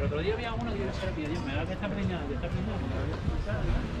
El otro día había uno que iba a ser Dios, me da que está preñado, que está preñado, me que está preñado.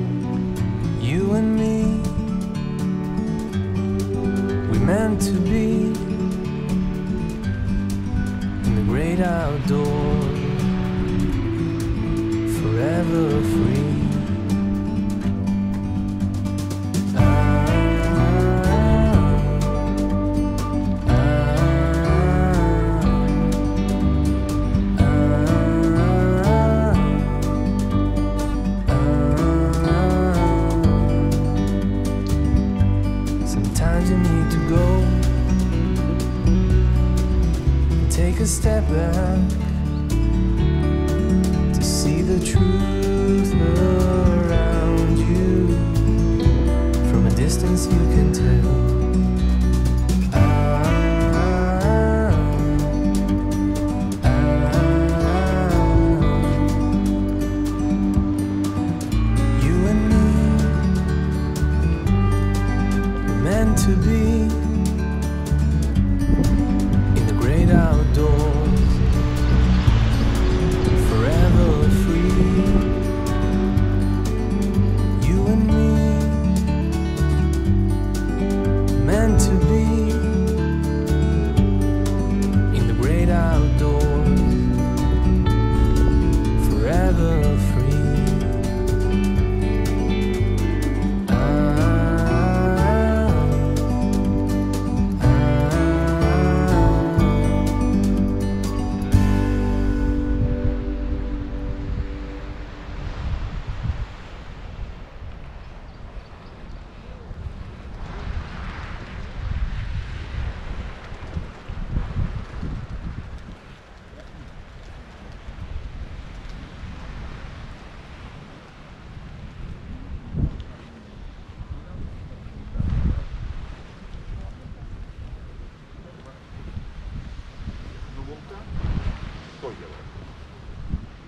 100 евро.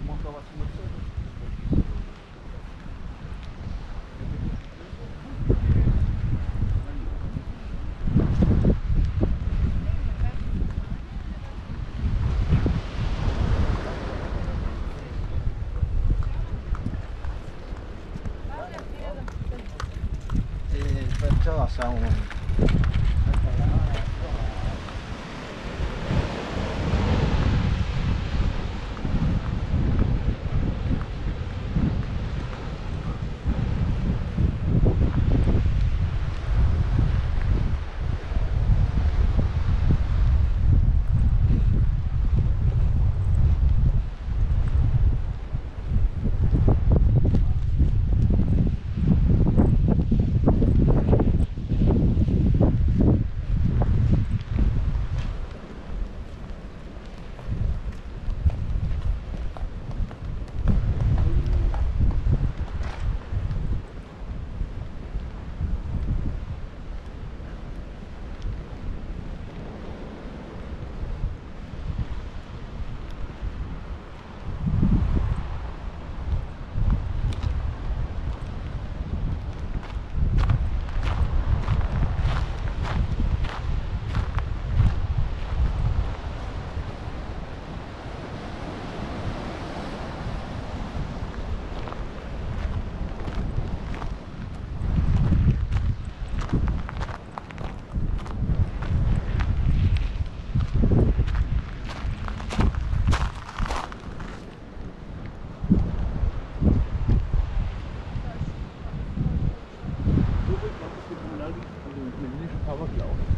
Можно вас Mercedes? Tell us how long. Also mit mir ist aber gelaufen.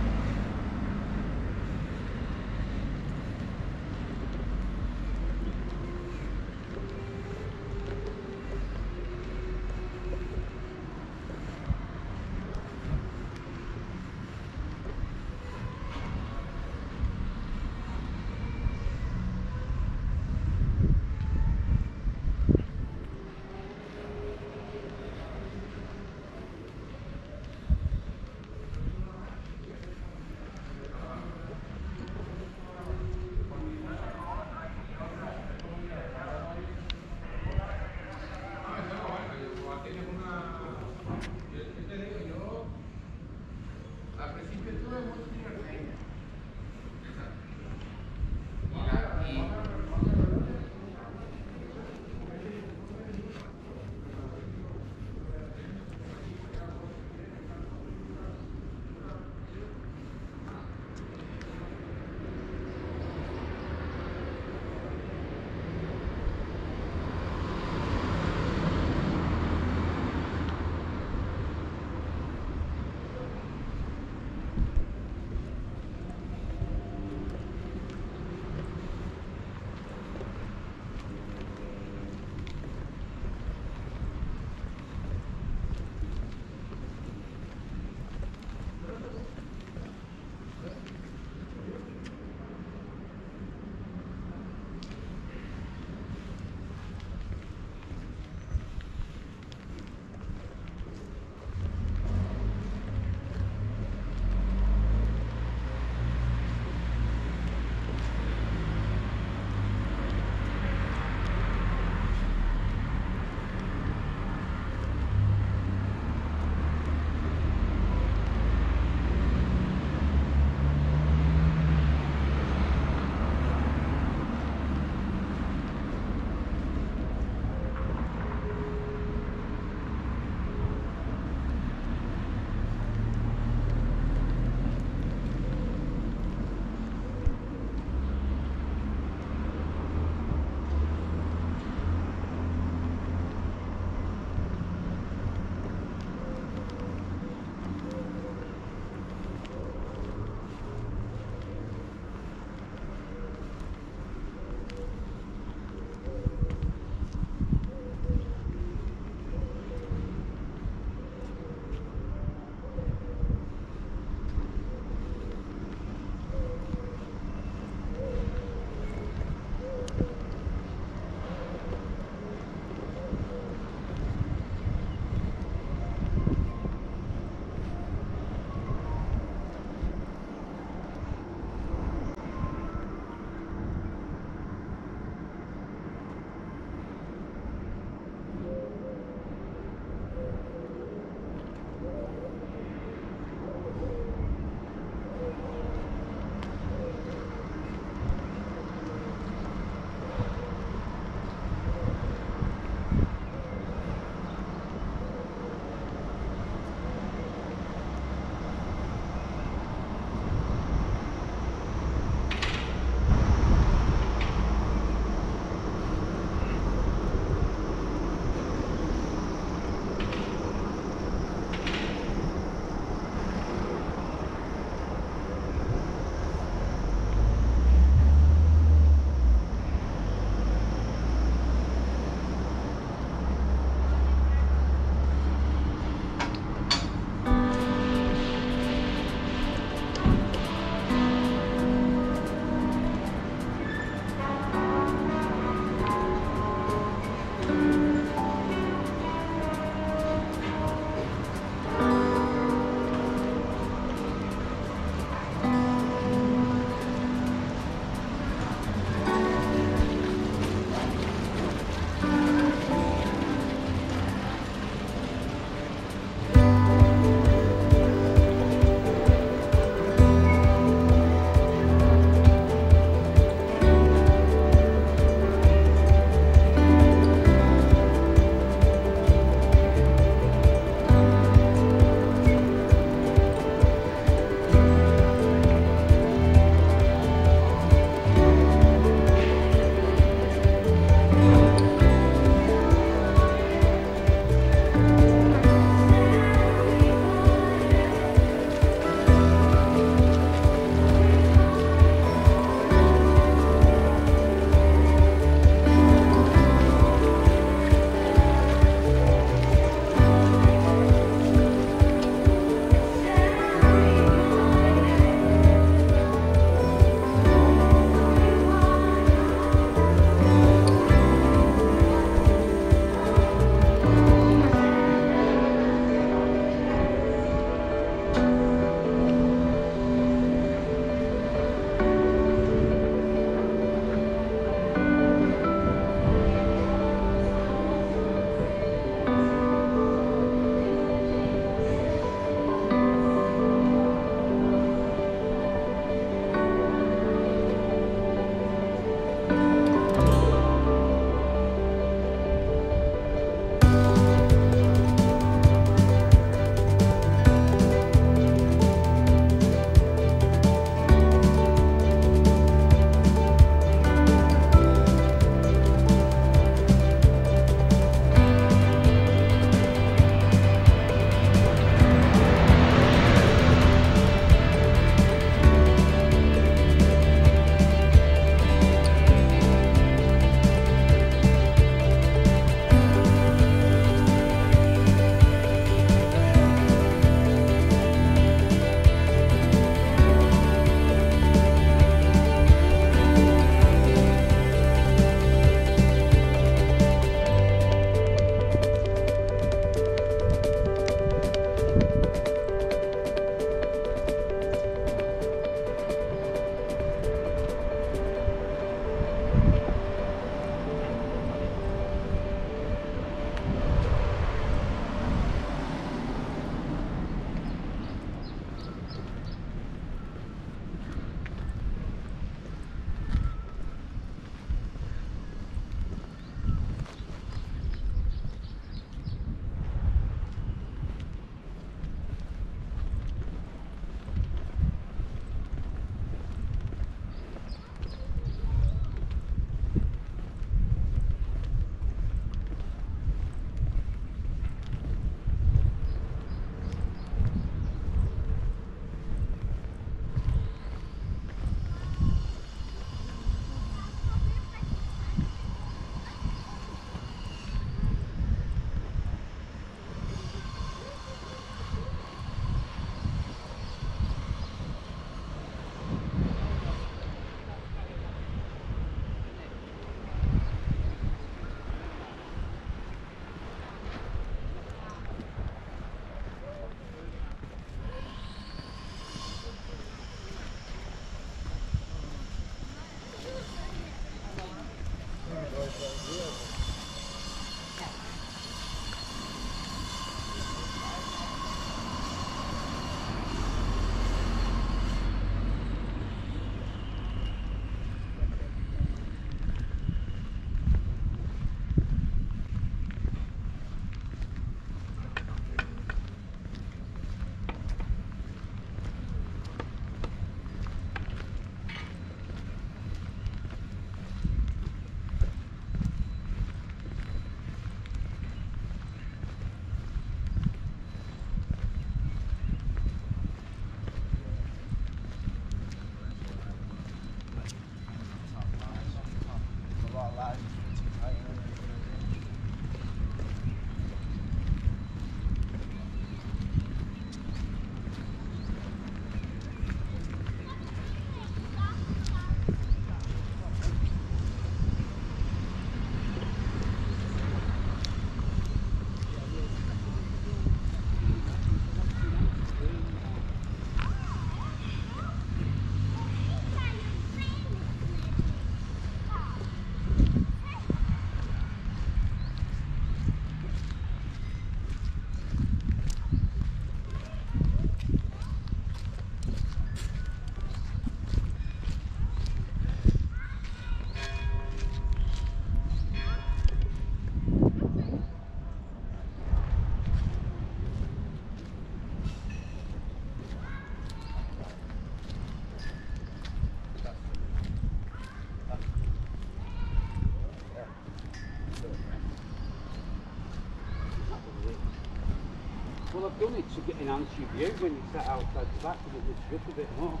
Well, I've done it to get enhance your view when you sat outside the back because it lifts you up a bit more.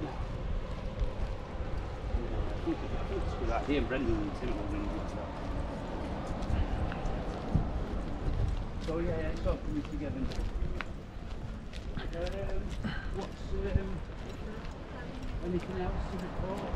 Yeah. Yeah, I think it's- I think it's a good idea. Brendan and Tim are going to do that. So yeah, yeah, it's all coming together now. Um, what's um, anything else to report?